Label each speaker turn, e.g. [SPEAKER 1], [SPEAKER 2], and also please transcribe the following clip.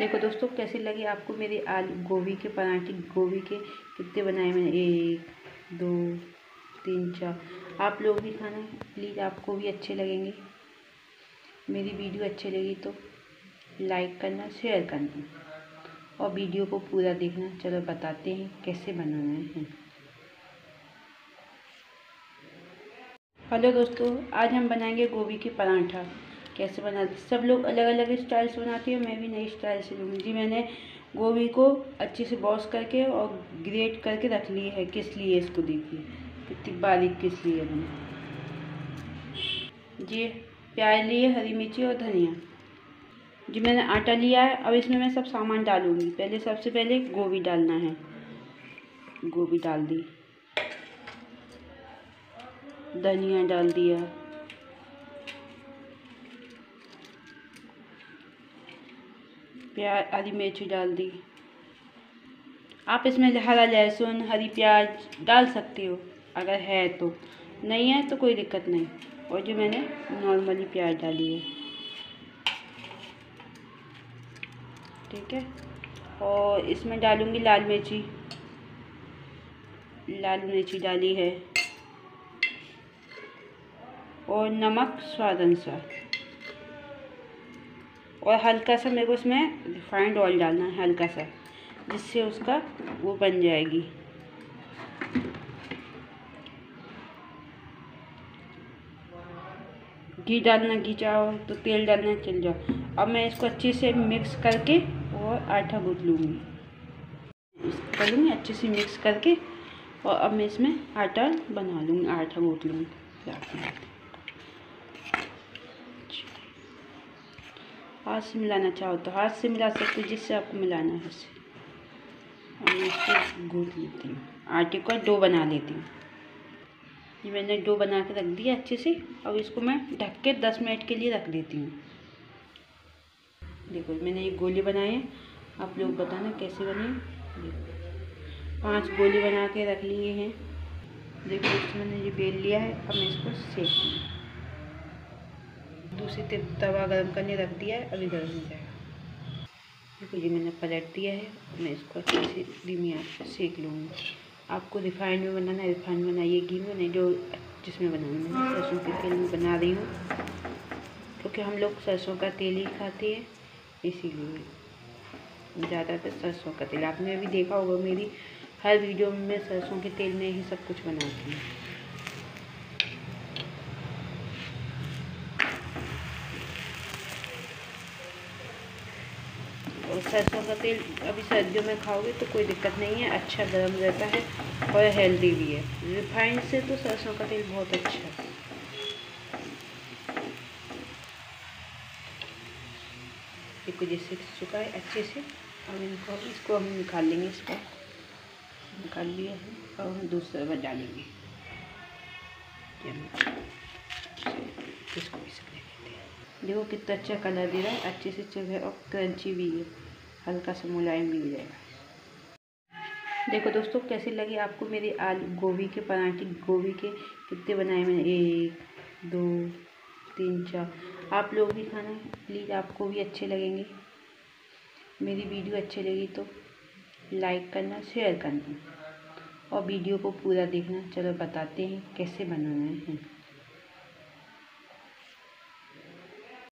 [SPEAKER 1] देखो दोस्तों, कैसे लगे आपको मेरे आलू गोभी के पराठे? गोभी के कितने बनाए मैंने? एक, दो, तीन, चार। आप लोग भी खाना प्लीज़, आपको भी अच्छे लगेंगे। मेरी वीडियो अच्छी लगी तो लाइक करना, शेयर करना और वीडियो को पूरा देखना। चलो बताते हैं कैसे बनाना है। हेलो दोस्तों, आज हम बनाएँगे गोभी के पराठा। कैसे बनाते सब लोग अलग अलग स्टाइल से बनाती हैं, मैं भी नई स्टाइल से लूँगी जी, मैंने गोभी को अच्छे से वॉश करके और ग्रेट करके रख ली है। किस लिए इसको देखिए? कितनी बारीक किस लिए मैंने जी, प्याज लिए हरी मिर्ची और धनिया। जी, मैंने आटा लिया है। अब इसमें मैं सब सामान डालूँगी। पहले सबसे पहले गोभी डालना है। गोभी डाल दी। धनिया डाल दिया। प्याज हरी मिर्ची डाल दी। आप इसमें हरा लहसुन, हरी प्याज डाल सकते हो, अगर है तो। नहीं है तो कोई दिक्कत नहीं। और जो मैंने नॉर्मली प्याज डाली है। ठीक है? और इसमें डालूँगी लाल मिर्ची। लाल मिर्ची डाली है। और नमक स्वाद अनुसार। और हल्का सा मेरे को इसमें रिफाइंड ऑयल डालना है, हल्का सा, जिससे उसका वो बन जाएगी। घी डालना, घी चाहो तो तेल डालना, चल जाओ। अब मैं इसको अच्छे से मिक्स करके और आटा गूँथ लूँगी। कर लूँगी, अच्छे से मिक्स करके और अब मैं इसमें आटा बना लूँगी, आटा गूँथ लूँगी। हाथ से मिलाना चाहो तो हाथ से मिला सकते हो, जिससे आपको मिलाना है उससे और इसको गूँथ लेती हूँ। आटे का डो बना लेती हूँ। ये मैंने डो बना के रख दिया अच्छे से। अब इसको मैं ढक के दस मिनट के लिए रख देती हूँ। देखो, मैंने ये गोली बनाए हैं। आप लोग बताना कैसे बने। देखो, पाँच गोली बना के रख लिए हैं। देखो, इसमें मैंने ये बेल लिया है। अब मैं इसको सेक दूसरी तेल तवा गर्म करने रख दिया है, अभी गर्म हो जाएगा। देखो ये मैंने पलट दिया है, मैं इसको अच्छे से धीमी आँच पर सेक लूँगी। आपको रिफाइंड में बनाना है, रिफाइंड बनाइए घी में, नहीं जो जिसमें बनाना मैं सरसों के तेल में बना रही हूँ, क्योंकि हम लोग सरसों का तेल ही खाते हैं, इसीलिए। ज़्यादातर सरसों का तेल, आपने अभी देखा होगा मेरी हर वीडियो में मैं सरसों के तेल में ही सब कुछ बनाती हूँ। सरसों का तेल, अभी सर्दियों में खाओगे तो कोई दिक्कत नहीं है अच्छा गर्म रहता है और हेल्दी भी है। रिफाइंड से तो सरसों का तेल बहुत अच्छा है। देखो जैसे चुका है, अच्छे से अब इनको, इसको हम निकाल लेंगे इसको। निकाल लिया है और हम दूसरे बार डालेंगे। इसको भी सकते देखो कितना अच्छा कलर दे रहा है, अच्छे से चल रहा है और क्रंची भी है। हल्का सा मुलायम हो जाएगा। देखो दोस्तों, कैसे लगे आपको मेरे आलू गोभी के पराठे? गोभी के कितने बनाए मैंने? एक, दो, तीन, चार। आप लोग भी खाना प्लीज़, आपको भी अच्छे लगेंगे। मेरी वीडियो अच्छी लगी तो लाइक करना, शेयर करना और वीडियो को पूरा देखना। चलो बताते हैं कैसे बनाना है।